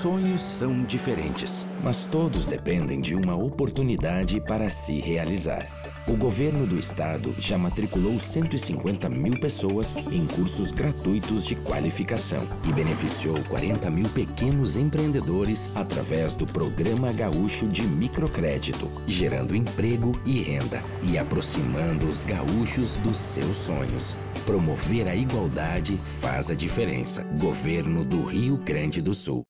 sonhos são diferentes, mas todos dependem de uma oportunidade para se realizar. O governo do estado já matriculou 150 mil pessoas em cursos gratuitos de qualificação e beneficiou 40 mil pequenos empreendedores através do Programa Gaúcho de Microcrédito, gerando emprego e renda e aproximando os gaúchos dos seus sonhos. Promover a igualdade faz a diferença. Governo do Rio Grande do Sul.